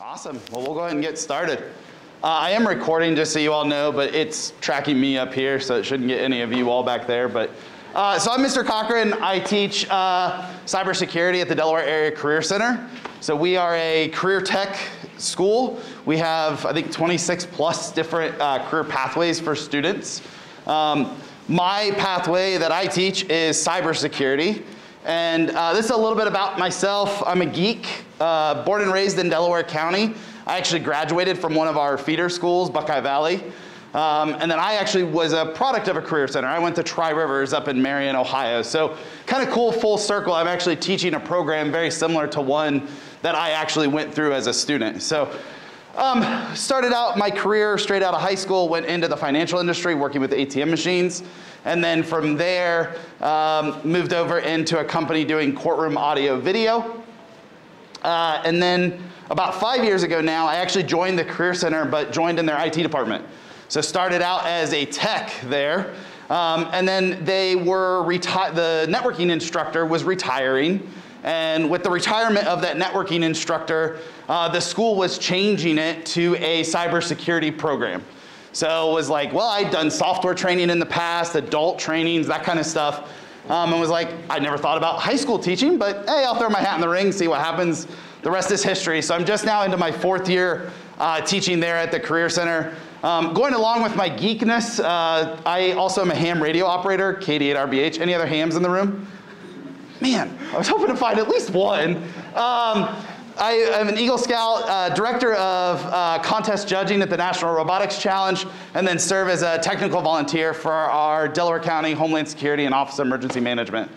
Awesome. Well, we'll go ahead and get started. Uh, I am recording, just so you all know, but it's tracking me up here, so it shouldn't get any of you all back there. But uh, so I'm Mr. Cochran. I teach uh, cybersecurity at the Delaware Area Career Center. So we are a career tech school. We have, I think, 26 plus different uh, career pathways for students. Um, my pathway that I teach is cybersecurity. And uh, this is a little bit about myself. I'm a geek, uh, born and raised in Delaware County. I actually graduated from one of our feeder schools, Buckeye Valley. Um, and then I actually was a product of a career center. I went to Tri Rivers up in Marion, Ohio. So kind of cool full circle. I'm actually teaching a program very similar to one that I actually went through as a student. So um, started out my career straight out of high school, went into the financial industry working with ATM machines. And then from there, um, moved over into a company doing courtroom audio video. Uh, and then about five years ago now, I actually joined the Career Center, but joined in their IT department. So started out as a tech there. Um, and then they were the networking instructor was retiring. And with the retirement of that networking instructor, uh, the school was changing it to a cybersecurity program. So it was like, well, I'd done software training in the past, adult trainings, that kind of stuff. Um, and was like, I never thought about high school teaching, but hey, I'll throw my hat in the ring, see what happens. The rest is history. So I'm just now into my fourth year uh, teaching there at the Career Center. Um, going along with my geekness, uh, I also am a ham radio operator, KD8RBH. Any other hams in the room? Man, I was hoping to find at least one. Um, I am an Eagle Scout, uh, director of uh, contest judging at the National Robotics Challenge, and then serve as a technical volunteer for our Delaware County Homeland Security and Office of Emergency Management.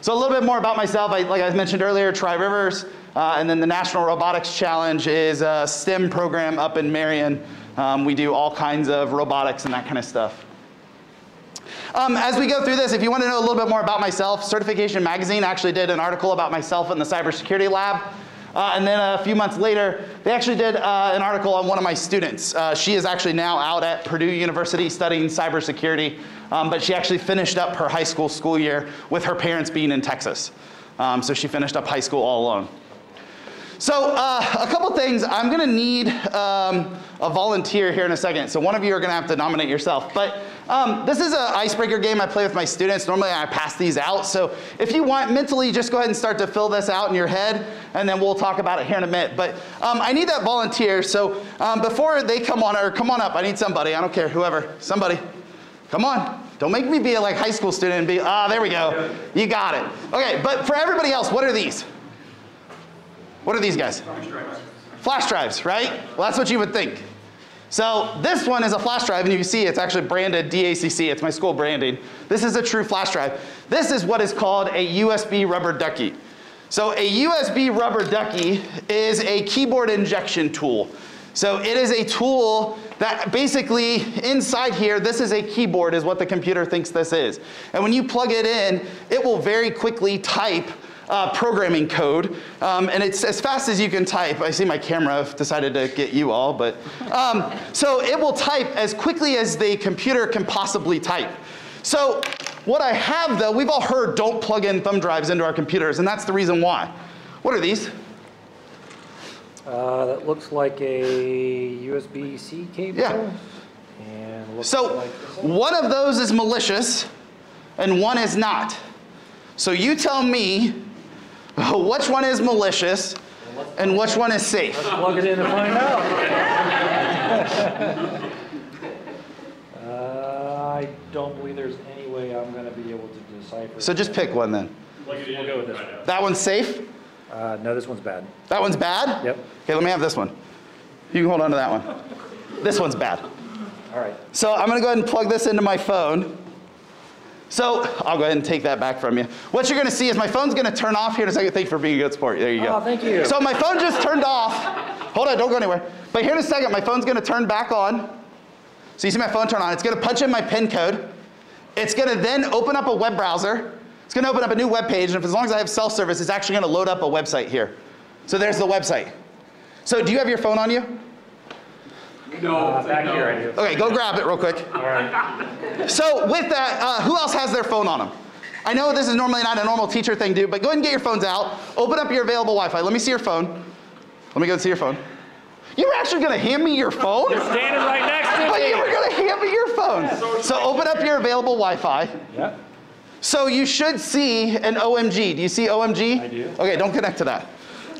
So a little bit more about myself. I, like I mentioned earlier, Tri Rivers, uh, and then the National Robotics Challenge is a STEM program up in Marion. Um, we do all kinds of robotics and that kind of stuff. Um, as we go through this, if you want to know a little bit more about myself, Certification Magazine actually did an article about myself in the cybersecurity lab. Uh, and then a few months later, they actually did uh, an article on one of my students. Uh, she is actually now out at Purdue University studying cybersecurity, um, but she actually finished up her high school school year with her parents being in Texas. Um, so she finished up high school all alone. So uh, a couple things, I'm gonna need um, a volunteer here in a second. So one of you are gonna have to nominate yourself. But um, this is an icebreaker game I play with my students. Normally I pass these out. So if you want mentally, just go ahead and start to fill this out in your head and then we'll talk about it here in a minute. But um, I need that volunteer. So um, before they come on, or come on up, I need somebody, I don't care, whoever, somebody. Come on. Don't make me be a like high school student and be, ah, there we go. You got it. Okay, but for everybody else, what are these? What are these guys? Flash drives. Flash drives, right? Well, that's what you would think. So this one is a flash drive, and you see it's actually branded DACC. It's my school branding. This is a true flash drive. This is what is called a USB rubber ducky. So a USB rubber ducky is a keyboard injection tool. So it is a tool that basically inside here, this is a keyboard is what the computer thinks this is. And when you plug it in, it will very quickly type uh, programming code, um, and it's as fast as you can type. I see my camera decided to get you all, but um, so it will type as quickly as the computer can possibly type. So what I have though, we've all heard don't plug in thumb drives into our computers, and that's the reason why. What are these? Uh, that looks like a USB-C cable. Yeah. And looks So like one of those is malicious, and one is not. So you tell me which one is malicious and which one is safe. plug it in and find out. uh, I don't believe there's any way I'm going to be able to decipher. So just pick one then. we'll go with this one. That one's safe. Uh, no, this one's bad. That one's bad? Yep. Okay, let me have this one. You can hold on to that one. This one's bad. All right. So I'm gonna go ahead and plug this into my phone. So I'll go ahead and take that back from you. What you're gonna see is my phone's gonna turn off here in a second. Thank you for being a good sport. There you go. Oh, thank you. So my phone just turned off. Hold on, don't go anywhere. But here in a second, my phone's gonna turn back on. So you see my phone turn on. It's gonna punch in my PIN code. It's gonna then open up a web browser. It's gonna open up a new web page, and if, as long as I have self-service, it's actually gonna load up a website here. So there's the website. So do you have your phone on you? Uh, back here I do. Okay, go grab it real quick. All right. So with that, uh, who else has their phone on them? I know this is normally not a normal teacher thing to do, but go ahead and get your phones out. Open up your available Wi-Fi. Let me see your phone. Let me go and see your phone. You were actually gonna hand me your phone? You're standing right next to me. But you were gonna hand me your phone. So open up your available Wi-Fi. Yep. So you should see an OMG. Do you see OMG? I do. Okay, don't connect to that.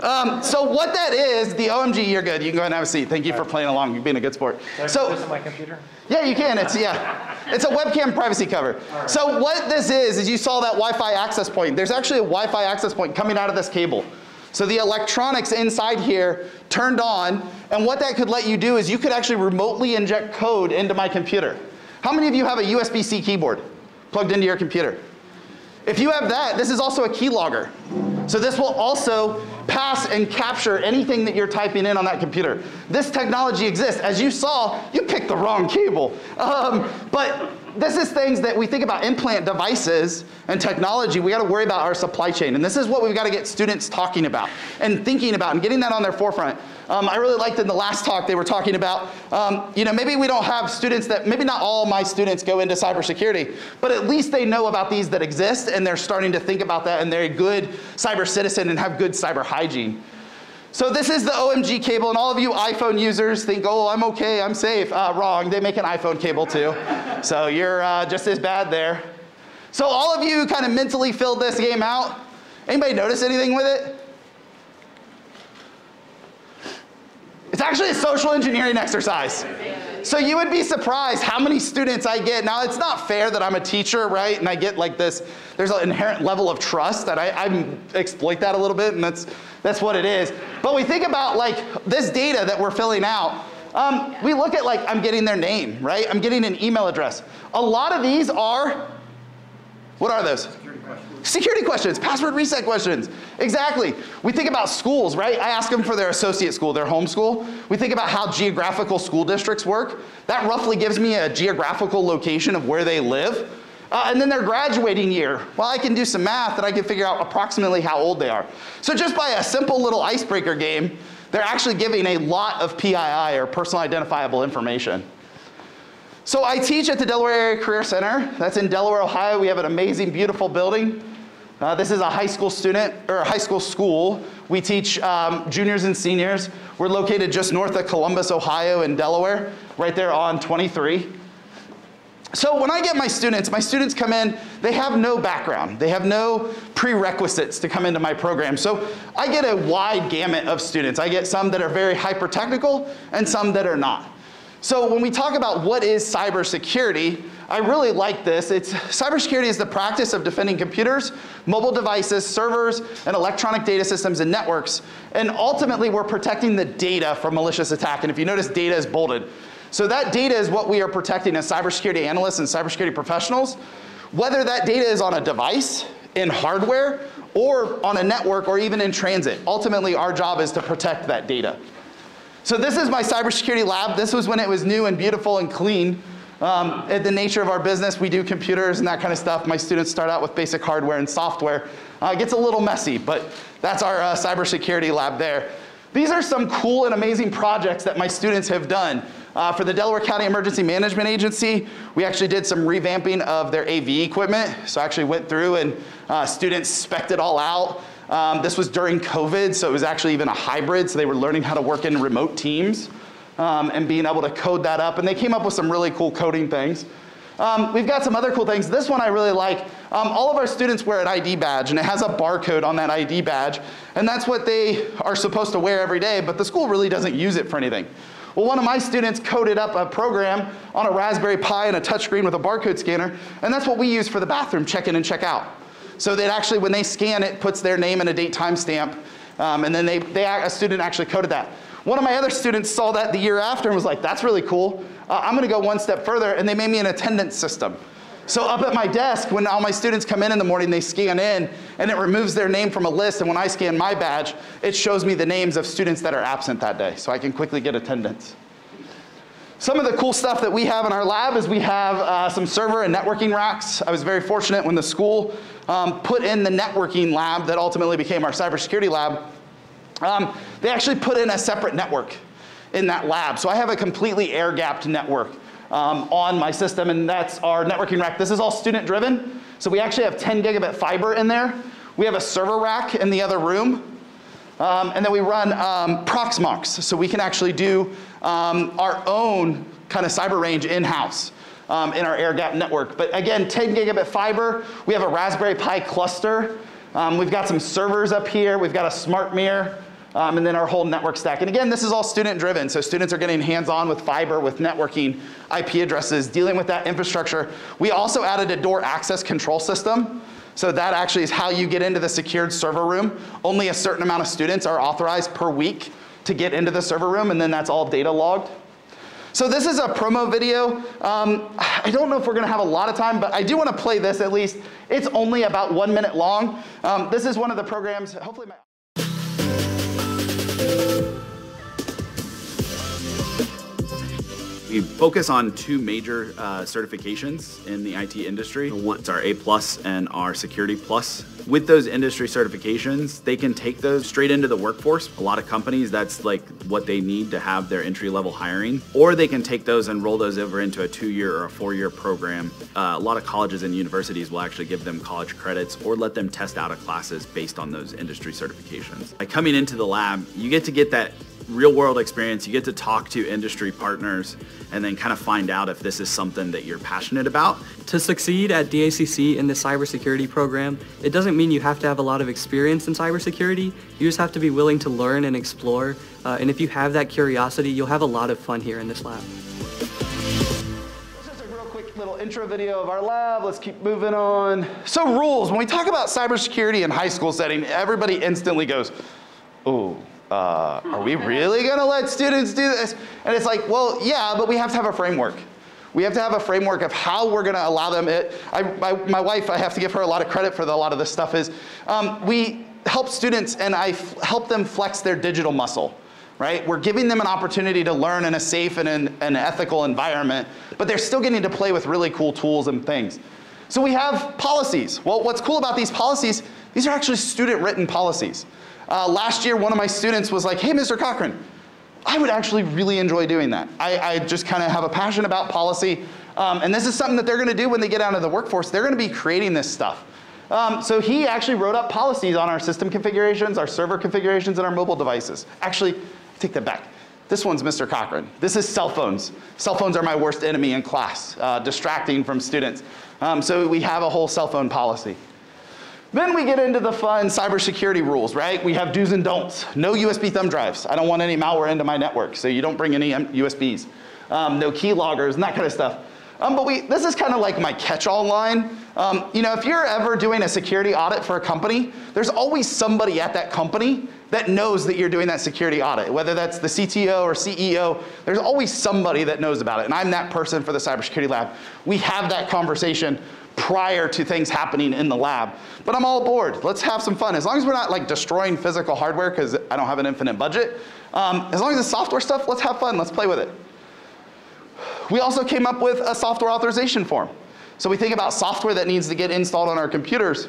Um, so what that is, the OMG, you're good. You can go ahead and have a seat. Thank you for playing along. You're being a good sport. Can I So this on my computer? yeah, you can. It's yeah. It's a webcam privacy cover. So what this is is you saw that Wi-Fi access point. There's actually a Wi-Fi access point coming out of this cable. So the electronics inside here turned on, and what that could let you do is you could actually remotely inject code into my computer. How many of you have a USB-C keyboard plugged into your computer? If you have that, this is also a keylogger. So this will also pass and capture anything that you're typing in on that computer. This technology exists. As you saw, you picked the wrong cable. Um, but this is things that we think about implant devices and technology. We got to worry about our supply chain. And this is what we've got to get students talking about and thinking about and getting that on their forefront. Um, I really liked in the last talk they were talking about, um, you know, maybe we don't have students that, maybe not all my students go into cybersecurity, but at least they know about these that exist and they're starting to think about that and they're a good cyber citizen and have good cyber hygiene. So this is the OMG cable, and all of you iPhone users think, oh, I'm okay, I'm safe. Uh, wrong, they make an iPhone cable too. so you're uh, just as bad there. So all of you kind of mentally filled this game out. Anybody notice anything with it? It's actually a social engineering exercise. So you would be surprised how many students I get. Now it's not fair that I'm a teacher, right? And I get like this, there's an inherent level of trust that I, I exploit that a little bit and that's, that's what it is. But we think about like this data that we're filling out. Um, we look at like, I'm getting their name, right? I'm getting an email address. A lot of these are, what are those? Security questions, password reset questions. Exactly. We think about schools, right? I ask them for their associate school, their home school. We think about how geographical school districts work. That roughly gives me a geographical location of where they live. Uh, and then their graduating year. Well, I can do some math and I can figure out approximately how old they are. So just by a simple little icebreaker game, they're actually giving a lot of PII or personal identifiable information. So I teach at the Delaware Area Career Center. That's in Delaware, Ohio. We have an amazing, beautiful building. Uh, this is a high school student or a high school school. We teach um, juniors and seniors. We're located just north of Columbus, Ohio, in Delaware, right there on 23. So when I get my students, my students come in, they have no background. They have no prerequisites to come into my program. So I get a wide gamut of students. I get some that are very hyper technical and some that are not. So when we talk about what is cybersecurity, I really like this. It's cybersecurity is the practice of defending computers, mobile devices, servers, and electronic data systems and networks. And ultimately, we're protecting the data from malicious attack. And if you notice, data is bolded. So that data is what we are protecting as cybersecurity analysts and cybersecurity professionals. Whether that data is on a device, in hardware, or on a network, or even in transit. Ultimately, our job is to protect that data. So this is my cybersecurity lab. This was when it was new and beautiful and clean. Um, at the nature of our business, we do computers and that kind of stuff. My students start out with basic hardware and software. Uh, it gets a little messy, but that's our uh, cybersecurity lab there. These are some cool and amazing projects that my students have done. Uh, for the Delaware County Emergency Management Agency, we actually did some revamping of their AV equipment. So I actually went through and uh, students spec'd it all out. Um, this was during COVID, so it was actually even a hybrid, so they were learning how to work in remote teams um, and being able to code that up. And they came up with some really cool coding things. Um, we've got some other cool things. This one I really like. Um, all of our students wear an ID badge, and it has a barcode on that ID badge. And that's what they are supposed to wear every day, but the school really doesn't use it for anything. Well, one of my students coded up a program on a Raspberry Pi and a touchscreen with a barcode scanner, and that's what we use for the bathroom check in and check out. So that actually, when they scan it, puts their name and a date timestamp, um, and then they, they, a student actually coded that. One of my other students saw that the year after and was like, that's really cool. Uh, I'm gonna go one step further, and they made me an attendance system. So up at my desk, when all my students come in in the morning, they scan in, and it removes their name from a list, and when I scan my badge, it shows me the names of students that are absent that day, so I can quickly get attendance. Some of the cool stuff that we have in our lab is we have uh, some server and networking racks. I was very fortunate when the school um, put in the networking lab that ultimately became our cybersecurity lab. Um, they actually put in a separate network in that lab. So I have a completely air-gapped network um, on my system, and that's our networking rack. This is all student-driven. So we actually have 10 gigabit fiber in there. We have a server rack in the other room. Um, and then we run um, Proxmox, so we can actually do um, our own kind of cyber range in-house um, in our air gap network. But again, 10 gigabit fiber. We have a Raspberry Pi cluster. Um, we've got some servers up here. We've got a smart mirror. Um, and then our whole network stack. And again, this is all student driven. So students are getting hands-on with fiber, with networking, IP addresses, dealing with that infrastructure. We also added a door access control system. So that actually is how you get into the secured server room. Only a certain amount of students are authorized per week to get into the server room, and then that's all data logged. So this is a promo video. Um, I don't know if we're gonna have a lot of time, but I do wanna play this at least. It's only about one minute long. Um, this is one of the programs, hopefully my We focus on two major uh, certifications in the IT industry. One's our A Plus and our Security Plus. With those industry certifications, they can take those straight into the workforce. A lot of companies, that's like what they need to have their entry level hiring. Or they can take those and roll those over into a two year or a four year program. Uh, a lot of colleges and universities will actually give them college credits or let them test out of classes based on those industry certifications. By coming into the lab, you get to get that real world experience. You get to talk to industry partners and then kind of find out if this is something that you're passionate about. To succeed at DACC in the cybersecurity program, it doesn't mean you have to have a lot of experience in cybersecurity. You just have to be willing to learn and explore. Uh, and if you have that curiosity, you'll have a lot of fun here in this lab. A real quick little intro video of our lab. Let's keep moving on. So rules, when we talk about cybersecurity in high school setting, everybody instantly goes, oh, uh, are we really gonna let students do this? And it's like, well, yeah, but we have to have a framework. We have to have a framework of how we're gonna allow them it. I, my, my wife, I have to give her a lot of credit for the, a lot of this stuff is, um, we help students and I help them flex their digital muscle right? We're giving them an opportunity to learn in a safe and an, an, ethical environment, but they're still getting to play with really cool tools and things. So we have policies. Well, what's cool about these policies, these are actually student written policies. Uh, last year, one of my students was like, hey, Mr. Cochran, I would actually really enjoy doing that. I, I just kind of have a passion about policy. Um, and this is something that they're going to do when they get out of the workforce. They're going to be creating this stuff. Um, so he actually wrote up policies on our system configurations, our server configurations, and our mobile devices. Actually, take that back. This one's Mr. Cochran. This is cell phones. Cell phones are my worst enemy in class, uh, distracting from students. Um, so we have a whole cell phone policy. Then we get into the fun cybersecurity rules, right? We have do's and don'ts. No USB thumb drives. I don't want any malware into my network, so you don't bring any USBs. Um, no keyloggers and that kind of stuff. Um, but we, this is kind of like my catch-all line. Um, you know, if you're ever doing a security audit for a company, there's always somebody at that company that knows that you're doing that security audit, whether that's the CTO or CEO, there's always somebody that knows about it. And I'm that person for the cybersecurity lab. We have that conversation prior to things happening in the lab. But I'm all aboard. Let's have some fun. As long as we're not like destroying physical hardware because I don't have an infinite budget. Um, as long as it's software stuff, let's have fun. Let's play with it. We also came up with a software authorization form. So we think about software that needs to get installed on our computers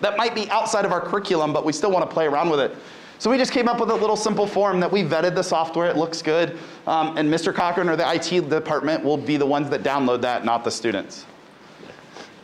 that might be outside of our curriculum, but we still want to play around with it. So we just came up with a little simple form that we vetted the software, it looks good, um, and Mr. Cochran or the IT department will be the ones that download that, not the students.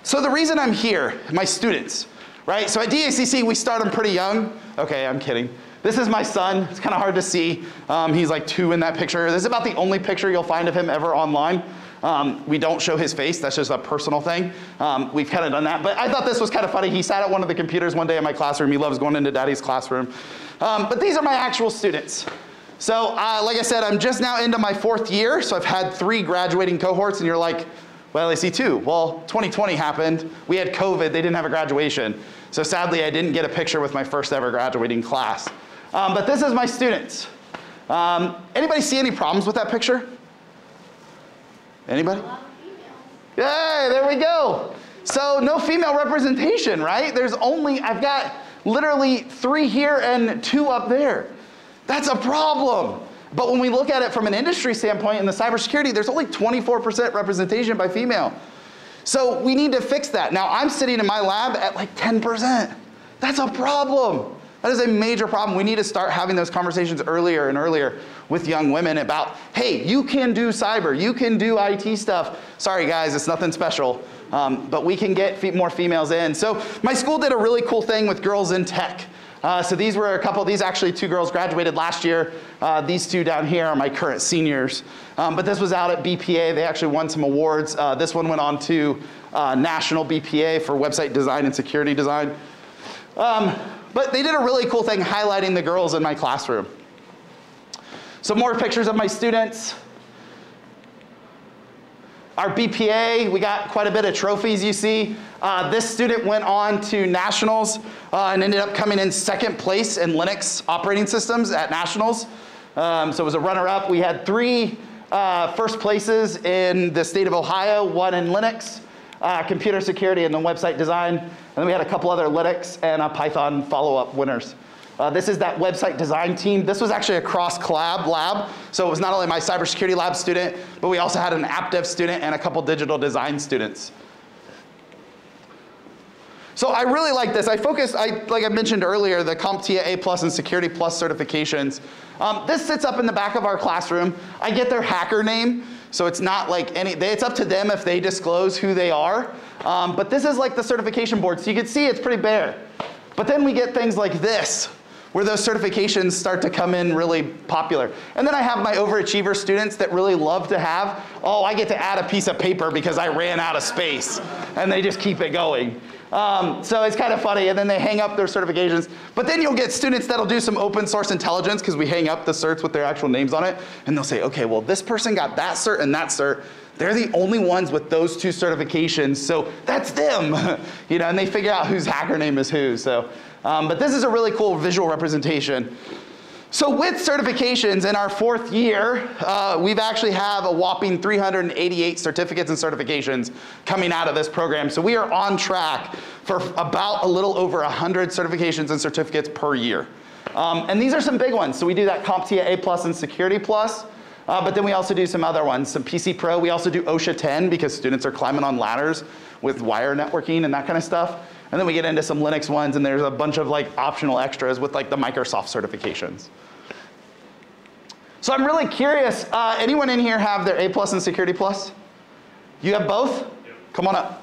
So the reason I'm here, my students, right? So at DACC, we start them pretty young. Okay, I'm kidding. This is my son. It's kind of hard to see. Um, he's like two in that picture. This is about the only picture you'll find of him ever online. Um, we don't show his face. That's just a personal thing. Um, we've kind of done that. But I thought this was kind of funny. He sat at one of the computers one day in my classroom. He loves going into daddy's classroom. Um, but these are my actual students. So uh, like I said, I'm just now into my fourth year. So I've had three graduating cohorts. And you're like, well, I see two. Well, 2020 happened. We had COVID. They didn't have a graduation. So sadly, I didn't get a picture with my first ever graduating class. Um, but this is my students. Um, anybody see any problems with that picture? Anybody? Yay, there we go. So no female representation, right? There's only, I've got literally three here and two up there. That's a problem. But when we look at it from an industry standpoint in the cybersecurity, there's only 24% representation by female. So we need to fix that. Now I'm sitting in my lab at like 10%. That's a problem. That is a major problem. We need to start having those conversations earlier and earlier with young women about, hey, you can do cyber, you can do IT stuff. Sorry guys, it's nothing special. Um, but we can get more females in. So my school did a really cool thing with girls in tech. Uh, so these were a couple, these actually two girls graduated last year. Uh, these two down here are my current seniors. Um, but this was out at BPA. They actually won some awards. Uh, this one went on to uh, National BPA for website design and security design. Um, but they did a really cool thing highlighting the girls in my classroom. Some more pictures of my students. Our BPA, we got quite a bit of trophies you see. Uh, this student went on to nationals uh, and ended up coming in second place in Linux operating systems at nationals. Um, so it was a runner up. We had three uh, first places in the state of Ohio, one in Linux, uh, computer security, and then website design. And then we had a couple other Linux and a Python follow up winners. Uh, this is that website design team. This was actually a cross collab lab. So it was not only my cybersecurity lab student, but we also had an app dev student and a couple digital design students. So I really like this. I focus, I, like I mentioned earlier, the CompTIA A Plus and Security Plus certifications. Um, this sits up in the back of our classroom. I get their hacker name, so it's not like any, they, it's up to them if they disclose who they are. Um, but this is like the certification board, so you can see it's pretty bare. But then we get things like this, where those certifications start to come in really popular. And then I have my overachiever students that really love to have, oh, I get to add a piece of paper because I ran out of space. And they just keep it going. Um, so it's kind of funny, and then they hang up their certifications. But then you'll get students that'll do some open source intelligence because we hang up the certs with their actual names on it, and they'll say, okay, well, this person got that cert and that cert. They're the only ones with those two certifications, so that's them. you know, and they figure out whose hacker name is who. So um, but this is a really cool visual representation. So with certifications in our fourth year, uh, we've actually have a whopping 388 certificates and certifications coming out of this program. So we are on track for about a little over 100 certifications and certificates per year. Um, and these are some big ones. So we do that CompTIA A Plus and Security Plus. Uh, but then we also do some other ones, some PC Pro. We also do OSHA 10 because students are climbing on ladders with wire networking and that kind of stuff. And then we get into some Linux ones, and there's a bunch of like optional extras with like the Microsoft certifications. So I'm really curious. Uh, anyone in here have their A plus and Security plus? You have both? Yep. Come on up.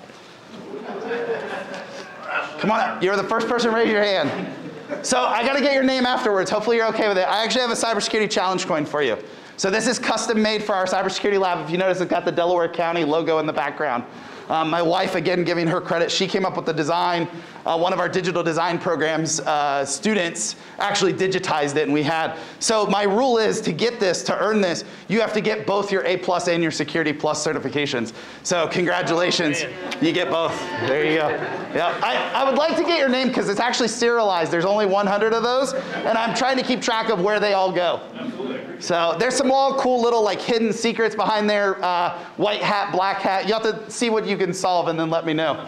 Come on up. You're the first person. Raise your hand. So I got to get your name afterwards. Hopefully you're okay with it. I actually have a cybersecurity challenge coin for you. So this is custom made for our cybersecurity lab. If you notice, it's got the Delaware County logo in the background. Um, my wife, again, giving her credit, she came up with the design. Uh, one of our digital design programs uh, students actually digitized it and we had. So my rule is to get this, to earn this, you have to get both your A plus and your Security Plus certifications. So congratulations, you get both. There you go. Yeah, I, I would like to get your name because it's actually serialized. There's only 100 of those and I'm trying to keep track of where they all go. So there's some all cool little like hidden secrets behind there, uh, white hat, black hat. You have to see what you can solve and then let me know.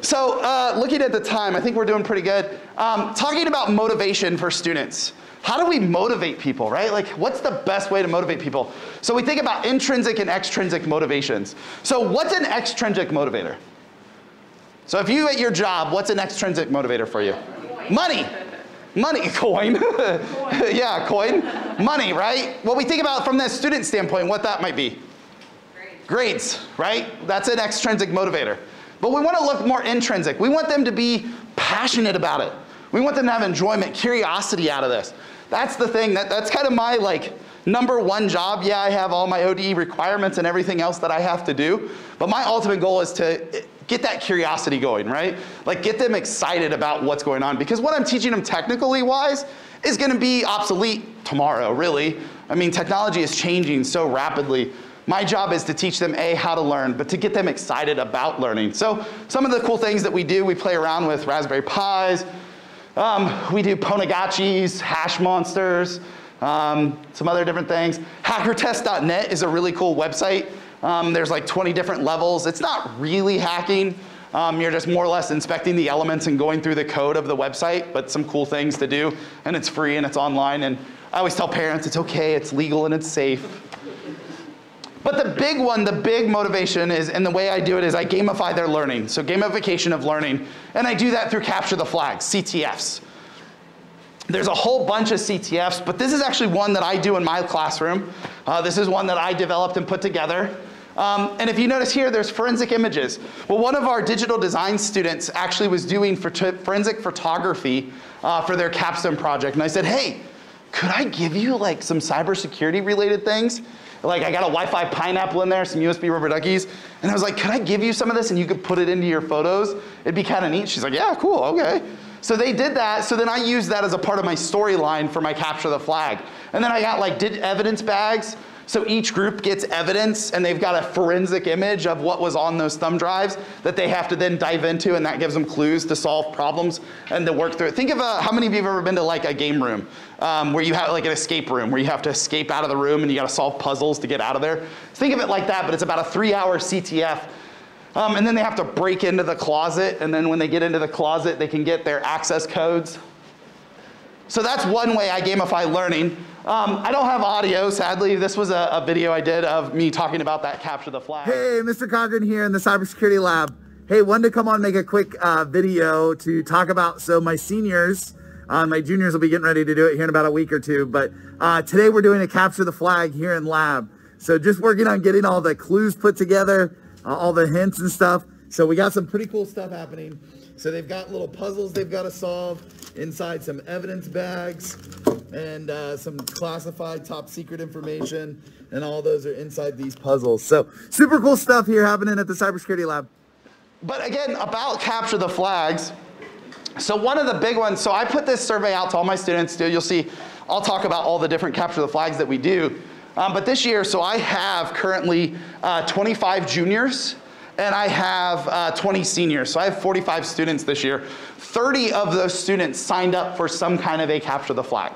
So uh, looking at the time, I think we're doing pretty good. Um, talking about motivation for students. How do we motivate people, right? Like, what's the best way to motivate people? So we think about intrinsic and extrinsic motivations. So what's an extrinsic motivator? So if you at your job, what's an extrinsic motivator for you? Money. Money, coin. yeah, coin. Money, right? What we think about from the student standpoint, what that might be. Grades. Grades, right? That's an extrinsic motivator. But we want to look more intrinsic. We want them to be passionate about it. We want them to have enjoyment, curiosity out of this. That's the thing. That, that's kind of my like number one job. Yeah, I have all my ODE requirements and everything else that I have to do. But my ultimate goal is to get that curiosity going, right? Like get them excited about what's going on because what I'm teaching them technically wise is going to be obsolete tomorrow, really. I mean, technology is changing so rapidly. My job is to teach them A, how to learn, but to get them excited about learning. So some of the cool things that we do, we play around with Raspberry Pis, um, we do Pwnagotchis, hash monsters, um, some other different things. Hackertest.net is a really cool website um, there's like 20 different levels. It's not really hacking. Um, you're just more or less inspecting the elements and going through the code of the website, but some cool things to do. And it's free and it's online. And I always tell parents it's okay, it's legal and it's safe. But the big one, the big motivation is, and the way I do it is I gamify their learning. So gamification of learning. And I do that through capture the flags, CTFs. There's a whole bunch of CTFs, but this is actually one that I do in my classroom. Uh, this is one that I developed and put together. Um, and if you notice here, there's forensic images. Well, one of our digital design students actually was doing forensic photography uh, for their capstone project. And I said, hey, could I give you like some cybersecurity related things? Like I got a Wi-Fi pineapple in there, some USB rubber duckies. And I was like, could I give you some of this and you could put it into your photos? It'd be kind of neat. She's like, yeah, cool, okay. So they did that, so then I used that as a part of my storyline for my capture the flag. And then I got like did evidence bags so each group gets evidence and they've got a forensic image of what was on those thumb drives that they have to then dive into and that gives them clues to solve problems and to work through it. Think of uh, how many of you have ever been to like a game room um, where you have like an escape room where you have to escape out of the room and you got to solve puzzles to get out of there. Think of it like that, but it's about a three hour CTF. Um, and then they have to break into the closet and then when they get into the closet they can get their access codes. So that's one way I gamify learning. Um, I don't have audio, sadly. This was a, a, video I did of me talking about that capture the flag. Hey, Mr. Cochran here in the cybersecurity lab. Hey, wanted to come on and make a quick uh, video to talk about, so my seniors, uh, my juniors will be getting ready to do it here in about a week or two, but uh, today we're doing a capture the flag here in lab. So just working on getting all the clues put together, uh, all the hints and stuff. So we got some pretty cool stuff happening. So they've got little puzzles they've got to solve inside some evidence bags and uh, some classified top secret information and all those are inside these puzzles. So super cool stuff here happening at the cybersecurity lab. But again, about capture the flags. So one of the big ones, so I put this survey out to all my students. Too. You'll see, I'll talk about all the different capture the flags that we do. Um, but this year, so I have currently uh, 25 juniors and I have uh, 20 seniors. So I have 45 students this year. 30 of those students signed up for some kind of a capture the flag.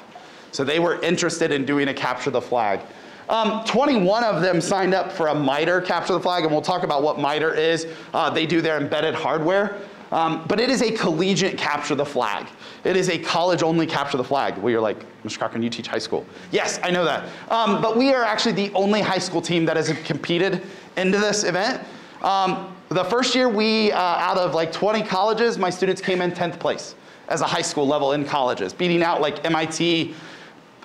So they were interested in doing a capture the flag. Um, 21 of them signed up for a MITRE capture the flag, and we'll talk about what MITRE is. Uh, they do their embedded hardware. Um, but it is a collegiate capture the flag. It is a college only capture the flag. Where you're like, Mr. Cochran, you teach high school. Yes, I know that. Um, but we are actually the only high school team that has competed into this event. Um, the first year we, uh, out of like 20 colleges, my students came in 10th place as a high school level in colleges, beating out like MIT,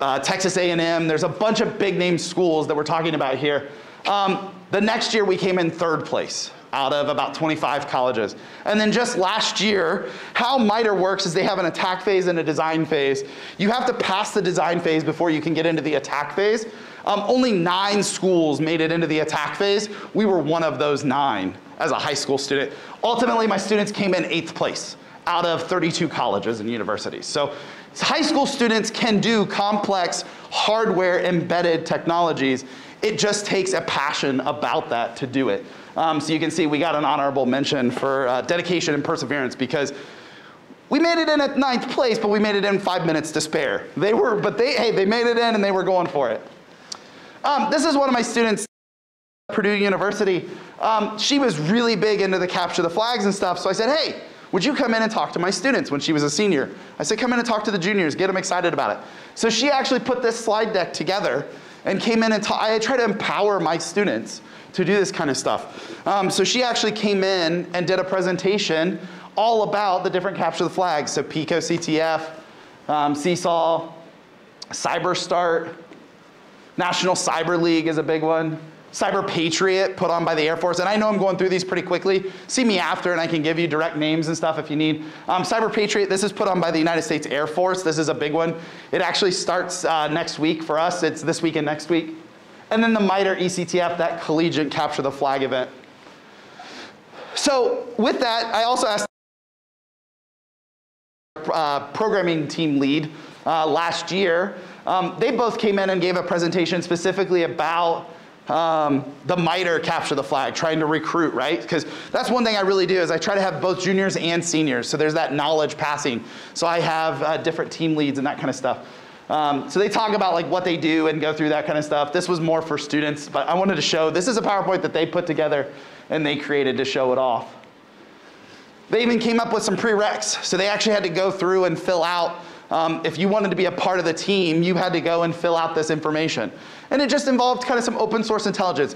uh, Texas A&M. There's a bunch of big name schools that we're talking about here. Um, the next year we came in third place out of about 25 colleges. And then just last year, how MITRE works is they have an attack phase and a design phase. You have to pass the design phase before you can get into the attack phase. Um, only nine schools made it into the attack phase. We were one of those nine as a high school student. Ultimately, my students came in eighth place out of 32 colleges and universities. So high school students can do complex hardware embedded technologies. It just takes a passion about that to do it. Um, so you can see we got an honorable mention for uh, dedication and perseverance because we made it in at ninth place, but we made it in five minutes to spare. They were, but they, hey, they made it in and they were going for it. Um, this is one of my students at Purdue University. Um, she was really big into the capture the flags and stuff, so I said, hey, would you come in and talk to my students when she was a senior? I said, come in and talk to the juniors, get them excited about it. So she actually put this slide deck together and came in and I try to empower my students to do this kind of stuff. Um, so she actually came in and did a presentation all about the different capture the flags. So Pico CTF, um, CSAW, CyberStart, National Cyber League is a big one. Cyber Patriot put on by the Air Force, and I know I'm going through these pretty quickly. See me after, and I can give you direct names and stuff if you need. Um, Cyber Patriot, this is put on by the United States Air Force. This is a big one. It actually starts uh, next week for us. It's this week and next week. And then the MITRE eCTF, that collegiate capture the flag event. So with that, I also asked uh, programming team lead uh, last year. Um, they both came in and gave a presentation specifically about um, the MITRE capture the flag, trying to recruit, right? Because that's one thing I really do is I try to have both juniors and seniors. So there's that knowledge passing. So I have uh, different team leads and that kind of stuff. Um, so they talk about like what they do and go through that kind of stuff. This was more for students, but I wanted to show, this is a PowerPoint that they put together and they created to show it off. They even came up with some prereqs. So they actually had to go through and fill out um, if you wanted to be a part of the team, you had to go and fill out this information. And it just involved kind of some open source intelligence.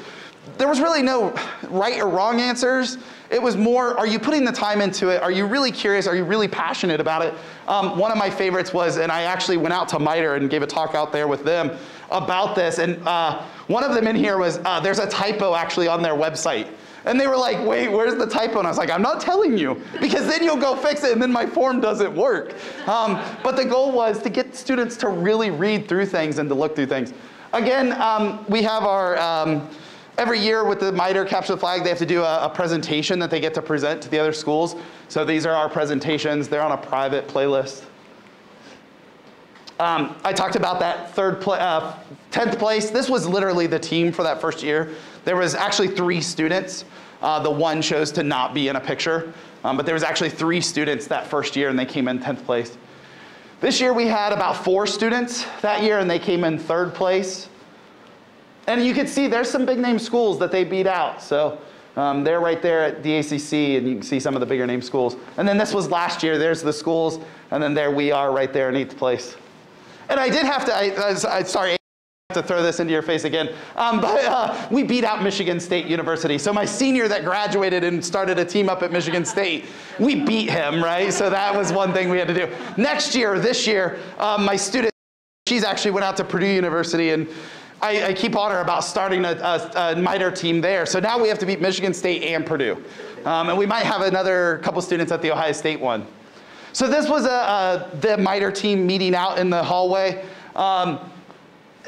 There was really no right or wrong answers. It was more, are you putting the time into it? Are you really curious? Are you really passionate about it? Um, one of my favorites was, and I actually went out to MITRE and gave a talk out there with them about this. And uh, one of them in here was, uh, there's a typo actually on their website. And they were like, wait, where's the typo? And I was like, I'm not telling you, because then you'll go fix it and then my form doesn't work. Um, but the goal was to get students to really read through things and to look through things. Again, um, we have our, um, every year with the MITRE Capture the Flag, they have to do a, a, presentation that they get to present to the other schools. So these are our presentations. They're on a private playlist. Um, I talked about that third, pl uh, 10th place. This was literally the team for that first year. There was actually three students. Uh, the one chose to not be in a picture, um, but there was actually three students that first year and they came in 10th place. This year we had about four students that year and they came in third place. And you can see there's some big name schools that they beat out. So um, they're right there at the ACC and you can see some of the bigger name schools. And then this was last year, there's the schools, and then there we are right there in eighth place. And I did have to, I, I sorry, to throw this into your face again, um, but uh, we beat out Michigan State University. So my senior that graduated and started a team up at Michigan State, we beat him, right? So that was one thing we had to do. Next year, this year, um, my student, she's actually went out to Purdue University and I, I keep on her about starting a, a, a, MITRE team there. So now we have to beat Michigan State and Purdue. Um, and we might have another couple students at the Ohio State one. So this was a, a the MITRE team meeting out in the hallway. Um,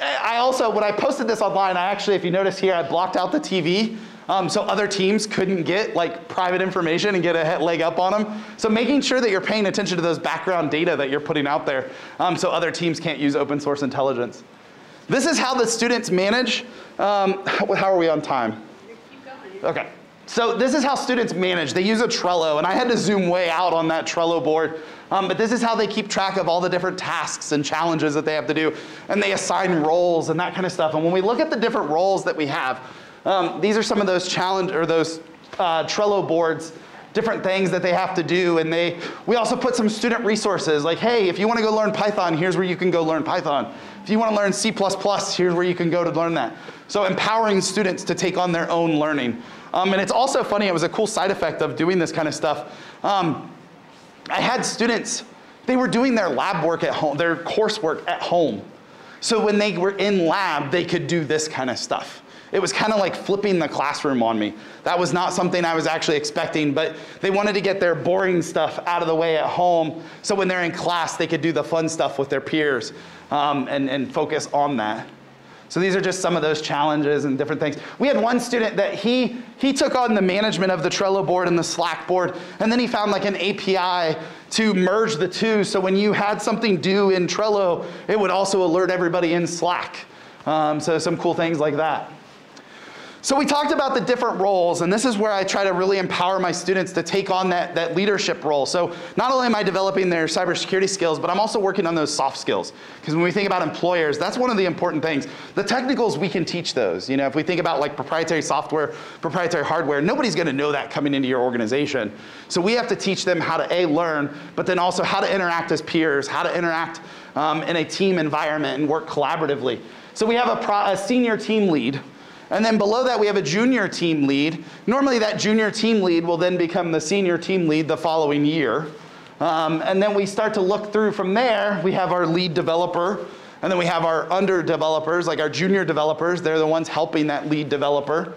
I also, when I posted this online, I actually, if you notice here, I blocked out the TV. Um, so other teams couldn't get like private information and get a leg up on them. So making sure that you're paying attention to those background data that you're putting out there um, so other teams can't use open source intelligence. This is how the students manage. Um, how are we on time? Okay. So this is how students manage. They use a Trello, and I had to zoom way out on that Trello board. Um, but this is how they keep track of all the different tasks and challenges that they have to do. And they assign roles and that kind of stuff. And when we look at the different roles that we have, um, these are some of those challenge or those uh, Trello boards different things that they have to do. And they, we also put some student resources like, hey, if you want to go learn Python, here's where you can go learn Python. If you want to learn C++, here's where you can go to learn that. So empowering students to take on their own learning. Um, and it's also funny, it was a cool side effect of doing this kind of stuff. Um, I had students, they were doing their lab work at home, their coursework at home. So when they were in lab, they could do this kind of stuff. It was kind of like flipping the classroom on me. That was not something I was actually expecting, but they wanted to get their boring stuff out of the way at home so when they're in class, they could do the fun stuff with their peers um, and, and focus on that. So these are just some of those challenges and different things. We had one student that he, he took on the management of the Trello board and the Slack board, and then he found like an API to merge the two. So when you had something due in Trello, it would also alert everybody in Slack. Um, so some cool things like that. So we talked about the different roles, and this is where I try to really empower my students to take on that, that leadership role. So not only am I developing their cybersecurity skills, but I'm also working on those soft skills. Because when we think about employers, that's one of the important things. The technicals, we can teach those. You know, if we think about like proprietary software, proprietary hardware, nobody's gonna know that coming into your organization. So we have to teach them how to A, learn, but then also how to interact as peers, how to interact um, in a team environment and work collaboratively. So we have a, a senior team lead and then below that, we have a junior team lead. Normally, that junior team lead will then become the senior team lead the following year. Um, and then we start to look through from there. We have our lead developer, and then we have our under developers, like our junior developers. They're the ones helping that lead developer.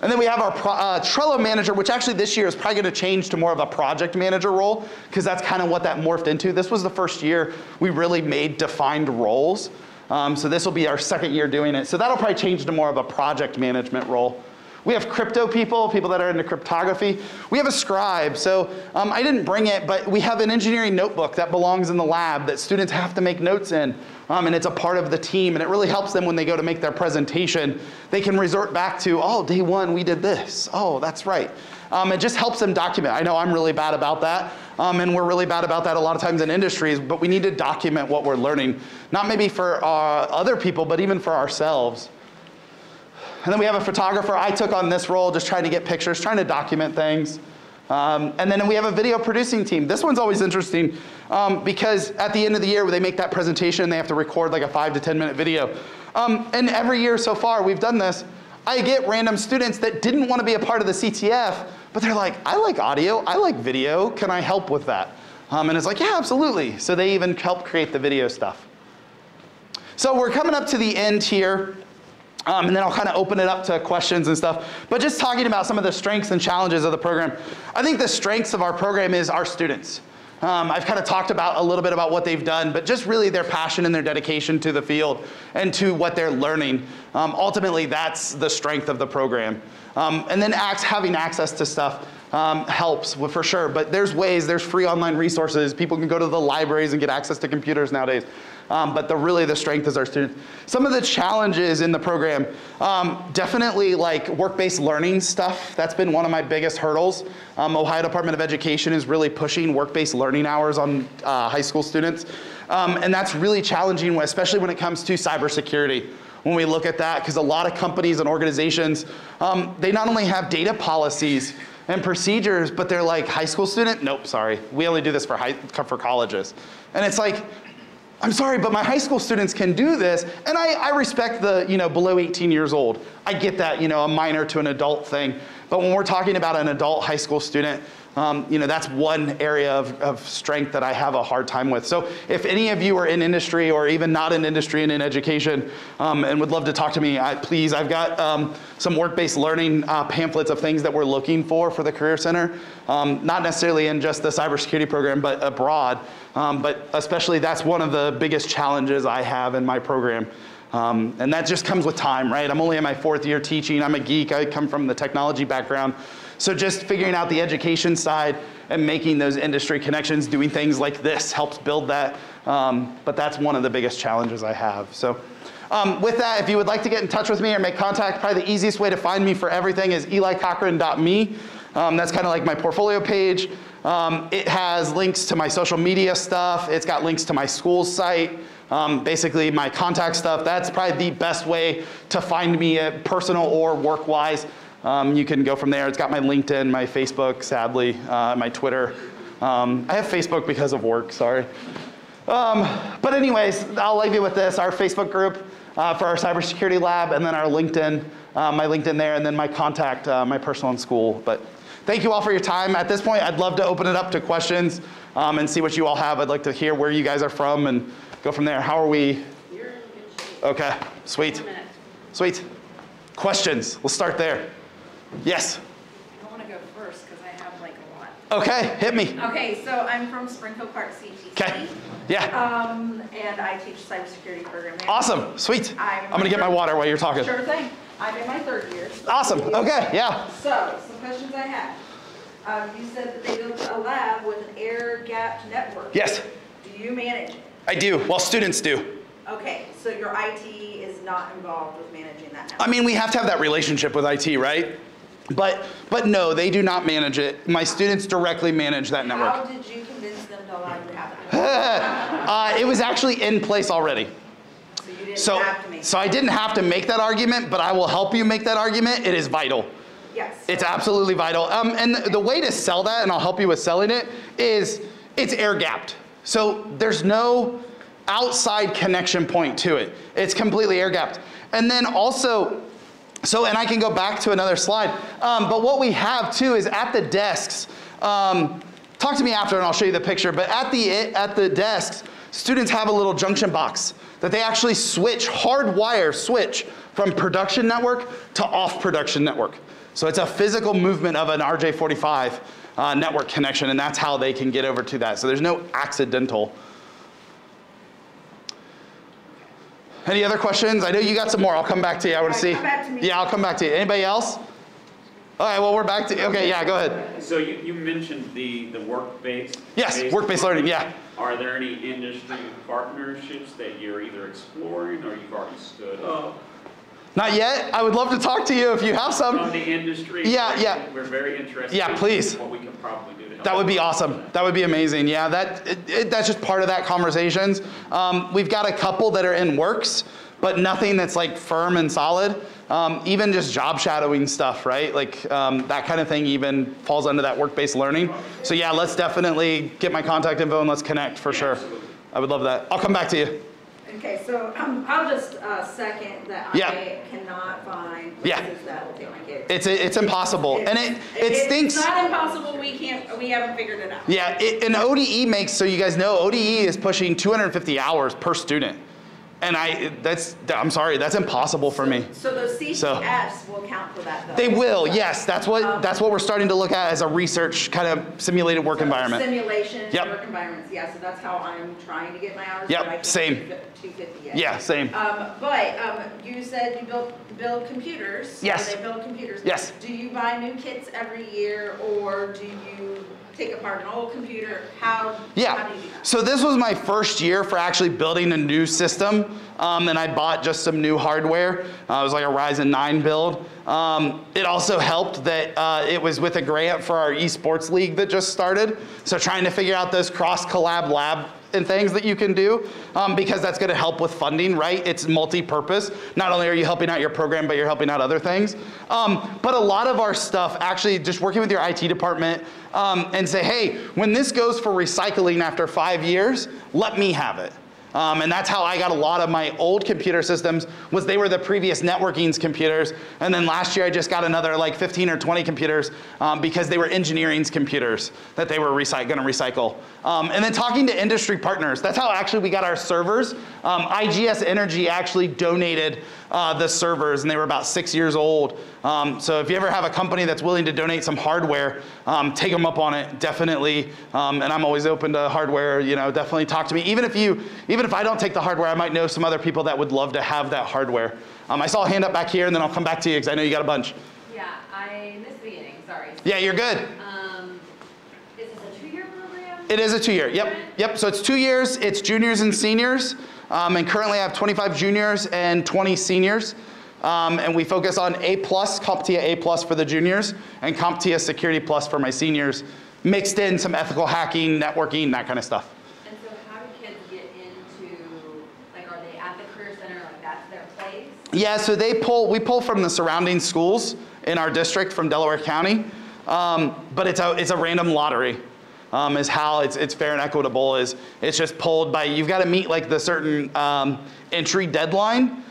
And then we have our uh, Trello manager, which actually this year is probably going to change to more of a project manager role, because that's kind of what that morphed into. This was the first year we really made defined roles. Um, so this will be our second year doing it. So that'll probably change to more of a project management role. We have crypto people, people that are into cryptography. We have a scribe. So um, I didn't bring it, but we have an engineering notebook that belongs in the lab that students have to make notes in. Um, and it's a part of the team. And it really helps them when they go to make their presentation. They can resort back to, oh, day one, we did this. Oh, that's right. Um, it just helps them document. I know I'm really bad about that, um, and we're really bad about that a lot of times in industries, but we need to document what we're learning, not maybe for uh, other people, but even for ourselves. And then we have a photographer. I took on this role, just trying to get pictures, trying to document things. Um, and then we have a video producing team. This one's always interesting um, because at the end of the year, they make that presentation, they have to record like a five to 10 minute video. Um, and every year so far, we've done this. I get random students that didn't want to be a part of the CTF, but they're like, I like audio, I like video, can I help with that? Um, and it's like, yeah, absolutely. So they even help create the video stuff. So we're coming up to the end here. Um, and then I'll kind of open it up to questions and stuff. But just talking about some of the strengths and challenges of the program. I think the strengths of our program is our students. Um, I've kind of talked about a little bit about what they've done, but just really their passion and their dedication to the field and to what they're learning. Um, ultimately, that's the strength of the program. Um, and then acts, having access to stuff um, helps for sure. But there's ways, there's free online resources. People can go to the libraries and get access to computers nowadays. Um, but the really the strength is our students. Some of the challenges in the program, um, definitely like work-based learning stuff. That's been one of my biggest hurdles. Um, Ohio Department of Education is really pushing work-based learning hours on uh, high school students. Um, and that's really challenging, especially when it comes to cybersecurity when we look at that, because a lot of companies and organizations, um, they not only have data policies and procedures, but they're like, high school student? Nope, sorry. We only do this for, high, for colleges. And it's like, I'm sorry, but my high school students can do this, and I, I, respect the, you know, below 18 years old. I get that, you know, a minor to an adult thing. But when we're talking about an adult high school student, um, you know, that's one area of, of strength that I have a hard time with. So if any of you are in industry or even not in industry and in education um, and would love to talk to me, I, please, I've got um, some work-based learning uh, pamphlets of things that we're looking for for the Career Center. Um, not necessarily in just the cybersecurity program, but abroad. Um, but especially that's one of the biggest challenges I have in my program. Um, and that just comes with time, right? I'm only in my fourth year teaching. I'm a geek. I come from the technology background. So just figuring out the education side and making those industry connections, doing things like this helps build that. Um, but that's one of the biggest challenges I have. So um, with that, if you would like to get in touch with me or make contact, probably the easiest way to find me for everything is elicochran.me. Um, that's kind of like my portfolio page. Um, it has links to my social media stuff. It's got links to my school site. Um, basically, my contact stuff. That's probably the best way to find me, uh, personal or work-wise. Um, you can go from there. It's got my LinkedIn, my Facebook, sadly, uh, my Twitter. Um, I have Facebook because of work, sorry. Um, but anyways, I'll leave you with this, our Facebook group uh, for our cybersecurity lab, and then our LinkedIn, uh, my LinkedIn there, and then my contact, uh, my personal in school. But thank you all for your time. At this point, I'd love to open it up to questions um, and see what you all have. I'd like to hear where you guys are from and go from there. How are we? You're in good shape. Okay, sweet. Sweet. Questions, we'll start there. Yes. I don't want to go first because I have like a lot. Okay, hit me. Okay, so I'm from Springfield Clark CTC. Okay. Yeah. Um, and I teach cybersecurity program there. Awesome. Sweet. I'm, I'm gonna get my water while you're talking. Sure thing. I'm in my third year. Awesome. Okay. Yeah. So, some questions I have. Um, you said that they built a lab with an air-gapped network. Yes. Do you manage it? I do. Well, students do. Okay, so your IT is not involved with managing that network? I mean, we have to have that relationship with IT, right? But but no, they do not manage it. My students directly manage that network. How did you convince them to allow you to have that? Uh, it was actually in place already. So you didn't So have to make so I didn't have to make that argument, but I will help you make that argument. It is vital. Yes. It's absolutely vital. Um, and the, the way to sell that, and I'll help you with selling it, is it's air gapped. So there's no outside connection point to it. It's completely air gapped. And then also, so, and I can go back to another slide. Um, but what we have too is at the desks, um, talk to me after and I'll show you the picture, but at the, at the desks, students have a little junction box that they actually switch, hardwire switch from production network to off production network. So it's a physical movement of an RJ45 uh, network connection and that's how they can get over to that. So there's no accidental. Any other questions? I know you got some more. I'll come back to you. I want to see. come back to me. Yeah, I'll come back to you. Anybody else? All right, well, we're back to, okay, yeah, go ahead. So you, you mentioned the, the work-based? Yes, work-based learning, yeah. Are there any industry partnerships that you're either exploring or you've already stood up? Uh, Not yet. I would love to talk to you if you have From some. the industry? Yeah, yeah. We're very interested. Yeah, please. in What we can probably do to. That would be awesome. That would be amazing. Yeah, that it, it, that's just part of that conversations. Um, we've got a couple that are in works, but nothing that's like firm and solid. Um, even just job shadowing stuff, right? Like um, that kind of thing even falls under that work-based learning. So yeah, let's definitely get my contact info and let's connect for sure. I would love that. I'll come back to you. Okay, so um, I'll just uh, second that Yeah. I cannot find Yeah. places that will take my kids. It's it's impossible, and it it stinks. It's not impossible, we can't, we haven't figured it out. Yeah, it, and ODE makes, so you guys know, ODE is pushing 250 hours per student. And I, that's, I'm sorry, that's impossible for me. So those So- will count for that though? They will, yes. That's what, that's what we're starting to look at as a research kind of simulated work environment. Simulation, Yep. work environments, yeah, so that's how I'm trying to get my hours. Yep, but I can't same. Two fifty. Yeah, same. Um, but, um, you said you build, build computers. Yes. They build computers. Yes. Do you buy new kits every year, or do you take apart an old computer? How, how Yeah. do you do that? So this was my first year for actually building a new system, um, and I bought just some new hardware. Uh, it was like a Ryzen 9 build. Um, it also helped that uh, it was with a grant for our esports league that just started. So trying to figure out those cross collab lab and things that you can do um, because that's going to help with funding, right? It's multi-purpose. Not only are you helping out your program, but you're helping out other things. Um, but a lot of our stuff, actually, just working with your IT department um, and say, hey, when this goes for recycling after five years, let me have it. Um, and that's how I got a lot of my old computer systems was they were the previous networking's computers. And then last year I just got another like 15 or 20 computers um, because they were engineering's computers that they were recy- gonna recycle. Um, and then talking to industry partners, that's how actually we got our servers. Um, IGS Energy actually donated uh, the servers and they were about six years old. Um, so if you ever have a company that's willing to donate some hardware, um, take them up on it, definitely. Um, and I'm always open to hardware, you know, definitely talk to me. Even if you, even if I don't take the hardware, I might know some other people that would love to have that hardware. Um, I saw a hand up back here and then I'll come back to you because I know you got a bunch. Yeah, I missed the beginning, sorry. Yeah, you're good. Um, is this a two-year program? It is a two-year. Yep, yep. So it's two years. It's juniors and seniors, um, and currently I have 25 juniors and 20 seniors. Um, and we focus on A plus, CompTIA A plus for the juniors, and CompTIA Security Plus for my seniors, mixed in some ethical hacking, networking, that kind of stuff. And so how do kids get into, like, are they at the career center, like, that's their place? Yeah, so they pull, we pull from the surrounding schools in our district from Delaware County, um, but it's a, it's a random lottery. Um, is how it's, it's fair and equitable is it's just pulled by you've got to meet like the certain um, entry deadline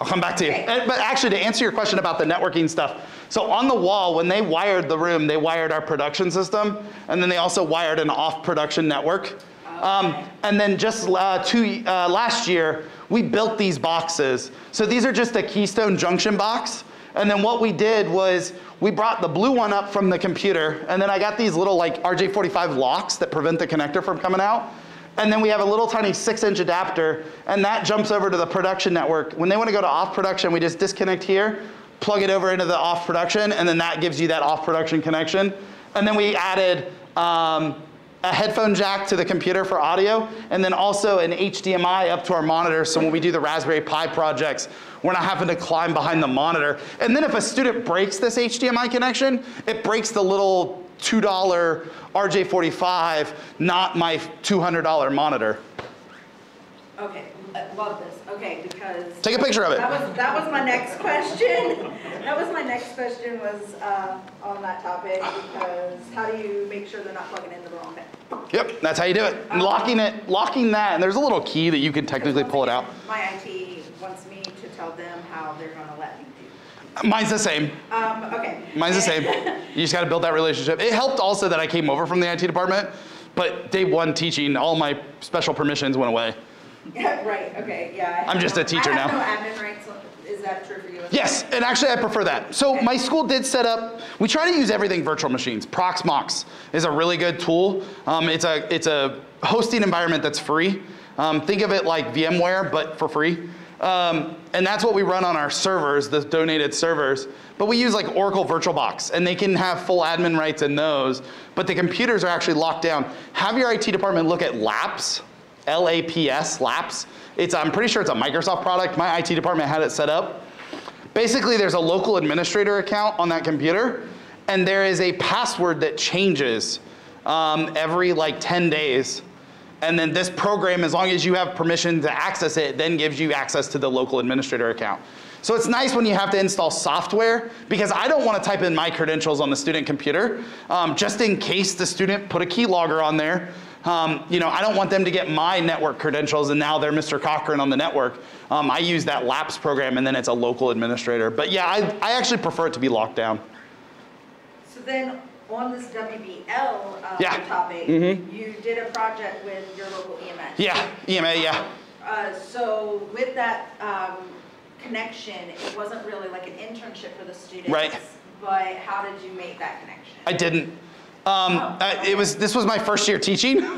I'll come back to you. But actually, to answer your question about the networking stuff, so on the wall, when they wired the room, they wired our production system, and then they also wired an off-production network. Um, and then just uh, two, uh, last year, we built these boxes. So these are just a Keystone Junction box. And then what we did was we brought the blue one up from the computer, and then I got these little like RJ45 locks that prevent the connector from coming out. And then we have a little tiny six inch adapter and that jumps over to the production network. When they want to go to off production, we just disconnect here, plug it over into the off production, and then that gives you that off production connection. And then we added um, a headphone jack to the computer for audio, and then also an HDMI up to our monitor. So when we do the Raspberry Pi projects, we're not having to climb behind the monitor. And then if a student breaks this HDMI connection, it breaks the little $2 RJ45, not my $200 monitor. Okay, love this, okay, because. Take a picture of it. That was, that was my next question. That was my next question was, uh, on that topic, because how do you make sure they're not plugging in the wrong thing? Yep, that's how you do it. And locking it, locking that, and there's a little key that you can technically pull it out. My IT wants me to tell them how they're gonna let me do. Mine's the same. Um, okay. Mine's the same. You just got to build that relationship. It helped also that I came over from the IT department, but day one teaching, all my special permissions went away. Yeah, right, okay, yeah. I I'm just a teacher I have now. no admin rights, is that true for you? as Yes, well? and actually I prefer that. So my school did set up, we try to use everything virtual machines. Proxmox is a really good tool. Um, it's, a, it's a hosting environment that's free. Um, think of it like VMware, but for free. Um, and that's what we run on our servers, the donated servers. But we use like Oracle VirtualBox, and they can have full admin rights in those, but the computers are actually locked down. Have your IT department look at LAPS, L-A-P-S, LAPS. It's, I'm pretty sure it's a Microsoft product. My IT department had it set up. Basically, there's a local administrator account on that computer, and there is a password that changes um, every like 10 days. And then this program, as long as you have permission to access it, then gives you access to the local administrator account. So it's nice when you have to install software because I don't want to type in my credentials on the student computer um, just in case the student put a keylogger on there. Um, you know, I don't want them to get my network credentials and now they're Mr. Cochran on the network. Um, I use that LAPS program and then it's a local administrator. But yeah, I, I actually prefer it to be locked down. So then, on this WBL uh, Yeah. topic, Mhm. you did a project with your local EMS. Yeah, EMA, yeah. Uh, so with that um, connection, it wasn't really like an internship for the students. Right. But how did you make that connection? I didn't. Um, I- it was this was my first year teaching.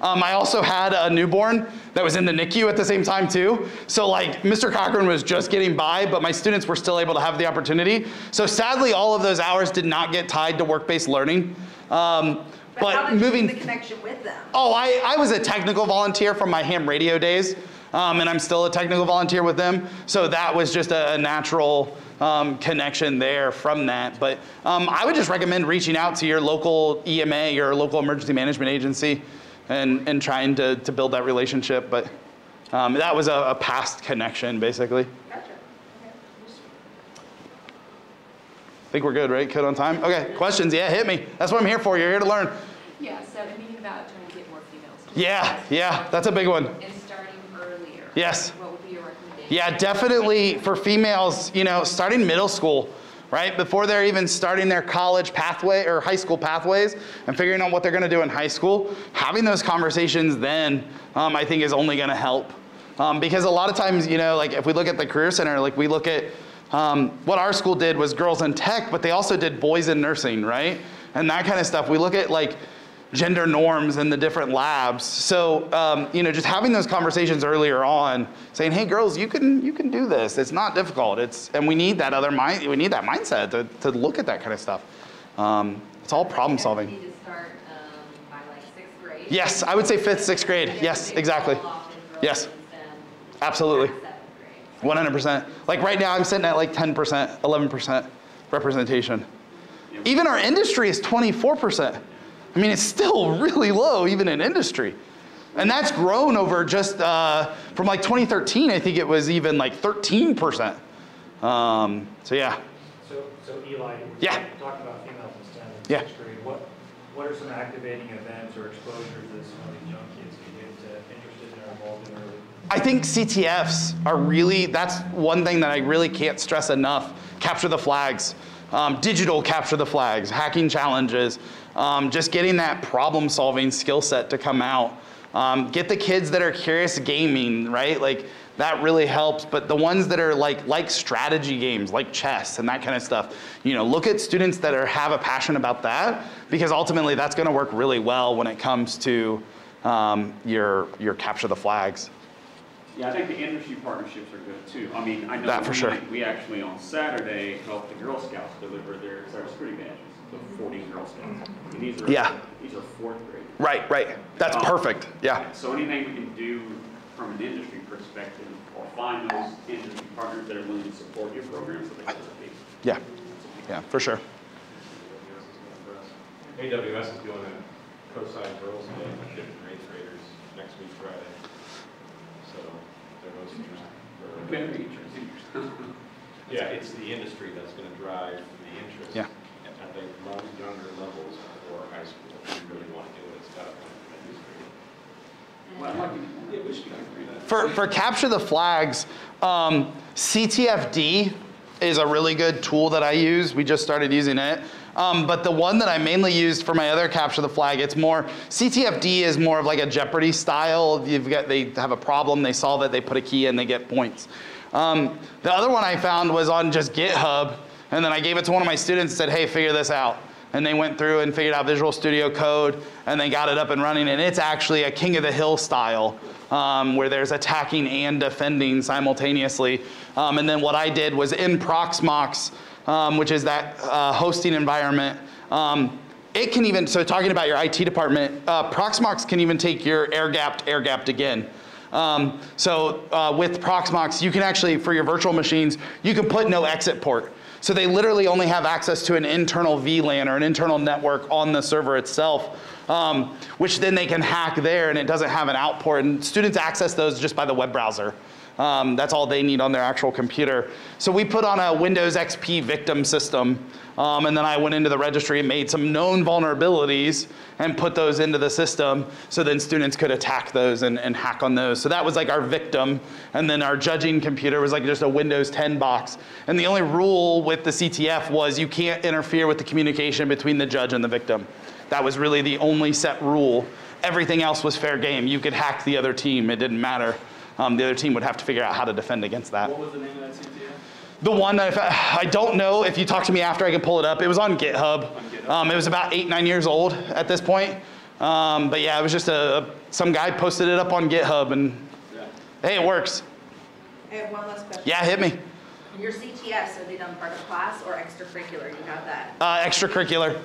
um, I also had a newborn that was in the NICU at the same time too. So like Mr. Cochran was just getting by, but my students were still able to have the opportunity. So sadly, all of those hours did not get tied to work-based learning. Um, But but moving connection with them? Oh, I, I was a technical volunteer from my ham radio days, um, and I'm still a technical volunteer with them. So that was just a, a natural um, connection there from that. But um, I would just recommend reaching out to your local EMA, your local emergency management agency, and, and trying to, to build that relationship. But um, that was a, a past connection, basically. Gotcha. Okay. I think we're good, right? Code on time? Okay, questions? Yeah, hit me. That's what I'm here for. You're here to learn. Yeah, so thinking about trying to get more females. Yeah, yeah, that's a big one. And starting earlier. Yes would be your recommendation? Yeah, definitely for females, you know, starting middle school, right? Before they're even starting their college pathway or high school pathways and figuring out what they're gonna do in high school, having those conversations then, um, I think is only gonna help. Um, because a lot of times, you know, like if we look at the Career Center, like we look at um, what our school did was girls in tech, but they also did boys in nursing, right? And that kind of stuff. We look at like gender norms in the different labs. So, um, you know, just having those conversations earlier on, saying, "Hey, girls, you can you can do this. It's not difficult. It's and we need that other mind. We need that mindset to, to look at that kind of stuff. Um, it's all problem solving. Need to start um, by like sixth grade. Yes, I would say fifth, sixth grade. Yes, exactly. Yes. Absolutely. 100%. Like right now, I'm sitting at like 10%, 11% representation. Even our industry is 24%. I mean, it's still really low, even in industry. And that's grown over just uh, from like 2013, I think it was even like 13%. Um, so, yeah. So, so Eli, Yeah. talking about females in STEM Yeah. grade, what, what are some activating events or exposures that some of these young kids can get uh, interested in or involved in early? I think CTFs are really, that's one thing that I really can't stress enough. Capture the flags, um, digital capture the flags, hacking challenges, um, just getting that problem solving skill set to come out. Um, get the kids that are curious gaming, right? Like that really helps. But the ones that are like like strategy games, like chess and that kind of stuff, you know, look at students that are have a passion about that because ultimately that's going to work really well when it comes to um, your your capture the flags. Yeah, I think the industry partnerships are good too. I mean, I know. That for we- sure. We actually on Saturday helped the Girl Scouts deliver their cybersecurity badges, the forty Girl Scouts. These are, Yeah. these are fourth grade. Right, right. That's Um, perfect. Yeah. So anything we can do from an industry perspective, or find those industry partners that are willing to support your program, so they can be. Yeah. Yeah, for sure. AWS is doing a co-side girls day with different eighth graders next week Friday. So there goes interest. Very interesting. Yeah, it's the industry that's gonna drive the interest. Yeah. At the most younger levels before high school, if you really wanna do it, it's gotta come from industry. Well, I'd like to, yeah, we should agree that. For, for capture the flags, um, CTFd is a really good tool that I use. We just started using it. Um, but the one that I mainly used for my other capture the flag, it's more, CTFd is more of like a Jeopardy style. You've got, they have a problem, they solve it, they put a key in, they get points. Um, the other one I found was on just GitHub, and then I gave it to one of my students and said, hey, figure this out. And they went through and figured out Visual Studio Code, and they got it up and running, and it's actually a King of the Hill style, um, where there's attacking and defending simultaneously. Um, and then what I did was in Proxmox, um, which is that uh, hosting environment, um, it can even, so talking about your IT department, uh, Proxmox can even take your air gapped, air gapped again. Um, so uh, with Proxmox, you can actually, for your virtual machines, you can put no exit port. So they literally only have access to an internal VLAN or an internal network on the server itself, um, which then they can hack there and it doesn't have an out port. And students access those just by the web browser. Um, that's all they need on their actual computer. So we put on a Windows XP victim system, um, and then I went into the registry and made some known vulnerabilities and put those into the system so then students could attack those and, and hack on those. So that was like our victim, and then our judging computer was like just a Windows 10 box. And the only rule with the CTF was you can't interfere with the communication between the judge and the victim. That was really the only set rule. Everything else was fair game. You could hack the other team, it didn't matter. Um, the other team would have to figure out how to defend against that. What was the name of that CTF? The one that I, I don't know if you talk to me after I can pull it up. It was on GitHub. GitHub. Um, it was about eight nine years old at this point. Um, but yeah, it was just a some guy posted it up on GitHub and Yeah. hey, it works. I have one last question. Yeah, hit me. Your CTFs, are they done part of class or extracurricular? You have that? Uh, extracurricular. So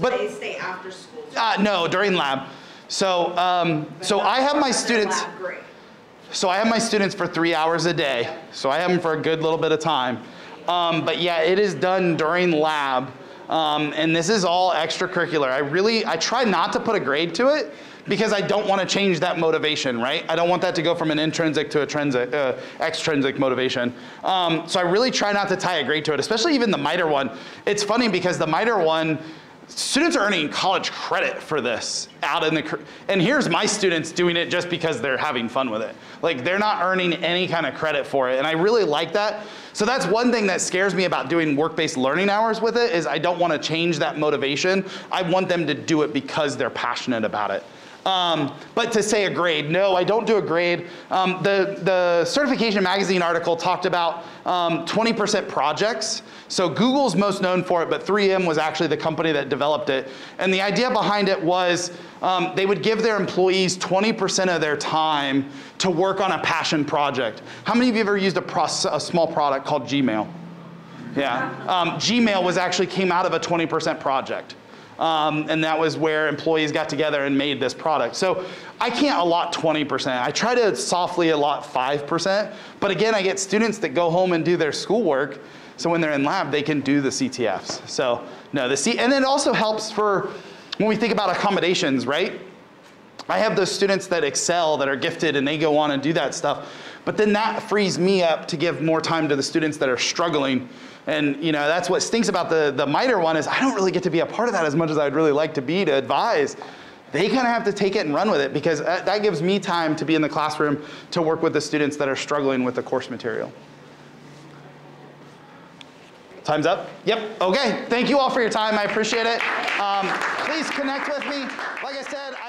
But they stay after school? uh, no, during lab. So um, so I have my students. lab grade. So I have my students for three hours a day. So I have them for a good little bit of time. Um, but yeah, it is done during lab. Um, and this is all extracurricular. I really, I try not to put a grade to it because I don't want to change that motivation, right? I don't want that to go from an intrinsic to a transic, uh, extrinsic motivation. Um, so I really try not to tie a grade to it, especially even the MITRE one. It's funny because the MITRE one, students are earning college credit for this out in the and here's my students doing it just because they're having fun with it. Like they're not earning any kind of credit for it and i really like that. So that's one thing that scares me about doing work-based learning hours with it is i don't want to change that motivation. I want them to do it because they're passionate about it um, but to say a grade, no, I don't do a grade. Um, the, the Certification Magazine article talked about um, 20% projects. So Google's most known for it, but 3M was actually the company that developed it. And the idea behind it was um, they would give their employees 20% of their time to work on a passion project. How many of you have ever used a, a small product called Gmail? Yeah. Um, Gmail was actually came out of a 20% project. Um, and that was where employees got together and made this product. So I can't allot 20%. I try to softly allot 5%. But again, I get students that go home and do their schoolwork. So when they're in lab, they can do the CTFs. So no, the C, and it also helps for when we think about accommodations, right? I have those students that excel, that are gifted, and they go on and do that stuff. But then that frees me up to give more time to the students that are struggling. And you know, that's what stinks about the, the MITRE one is I don't really get to be a part of that as much as I'd really like to be to advise. They kind of have to take it and run with it because that, that gives me time to be in the classroom to work with the students that are struggling with the course material. Time's up? Yep. Okay. Thank you all for your time. I appreciate it. Um, please connect with me. Like I said, I've